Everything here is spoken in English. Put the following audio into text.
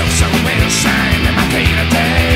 of some window shine in my pain of day.